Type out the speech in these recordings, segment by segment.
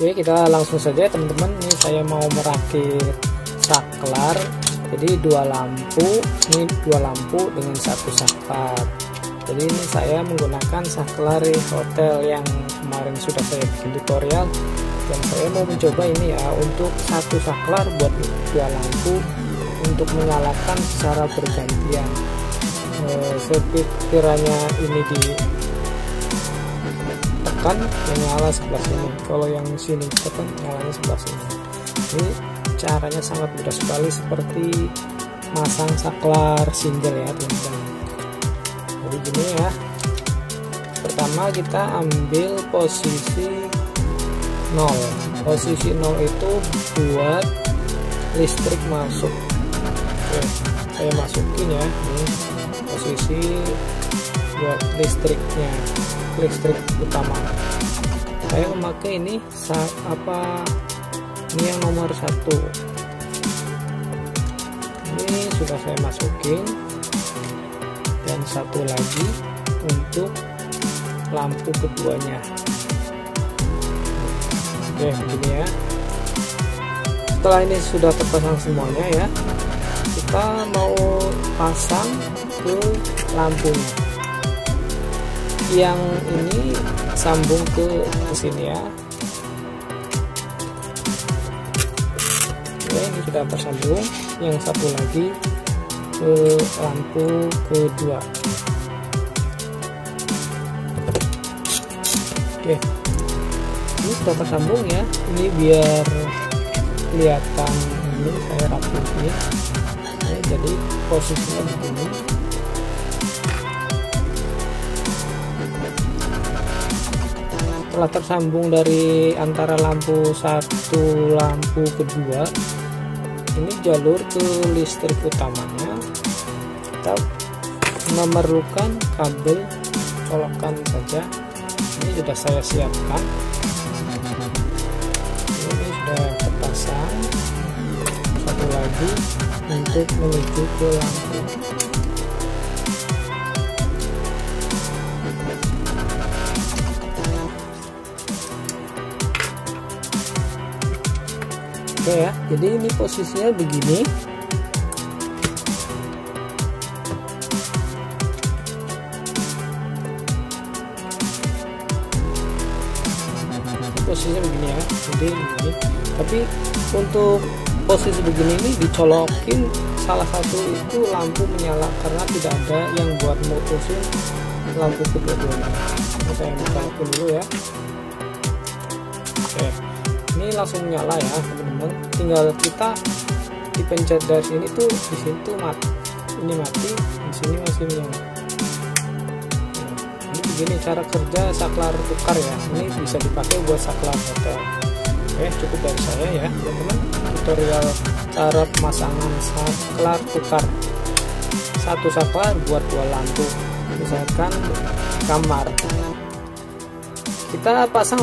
Oke kita langsung saja teman-teman. Ini saya mau merakit saklar. Jadi dua lampu. Ini dua lampu dengan satu saklar. Jadi ini saya menggunakan saklar hotel yang kemarin sudah saya bikin tutorial. Dan saya mau mencoba ini ya untuk satu saklar buat dua lampu untuk menyalakan secara bergantian. Eh, sekiranya ini di tekan yang nyala sebelah sini. Kalau yang sini tekan nyalanya sebelah sini. Ini caranya sangat mudah sekali seperti masang saklar single ya teman-teman. Jadi gini ya. Pertama kita ambil posisi 0 posisi 0 itu buat listrik masuk. Oke, saya masukin ya. Ini posisi buat listriknya listrik utama. Saya memakai ini saat apa ini yang nomor satu. Ini sudah saya masukin. Dan satu lagi untuk lampu keduanya. Oke begini ya. Setelah ini sudah terpasang semuanya ya kita mau pasang ke lampunya yang ini sambung ke, sini ya. Oke ini sudah tersambung. Yang satu lagi ke lampu kedua. Oke. Ini sudah tersambung ya. Ini biar kelihatan ini. Saya rapihin jadi posisinya begini setelah tersambung dari antara lampu satu lampu kedua. Ini jalur ke listrik utamanya. Kita memerlukan kabel colokan saja. Ini sudah saya siapkan. Ini sudah terpasang satu lagi untuk menuju ke lampu Ya jadi ini posisinya begini. Posisinya begini ya jadi begini. Tapi untuk posisi begini ini dicolokin salah satu itu lampu menyala karena tidak ada yang buat mutusin lampu kedua-duanya. Saya colokin dulu ya. Oke. ini langsung nyala ya teman-teman. Tinggal kita dipencet dari sini tuh di sini tuh mati ini mati di sini masih menyala. Nah, ini begini cara kerja saklar tukar ya. Ini bisa dipakai buat saklar hotel. Oke cukup dari saya ya teman-teman. Tutorial cara pemasangan saklar tukar. Satu saklar buat dua lampu. Misalkan kamar kita pasang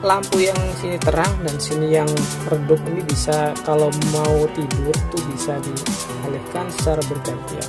lampu yang sini terang dan sini yang redup ini bisa kalau mau tidur tuh bisa dialihkan secara bergantian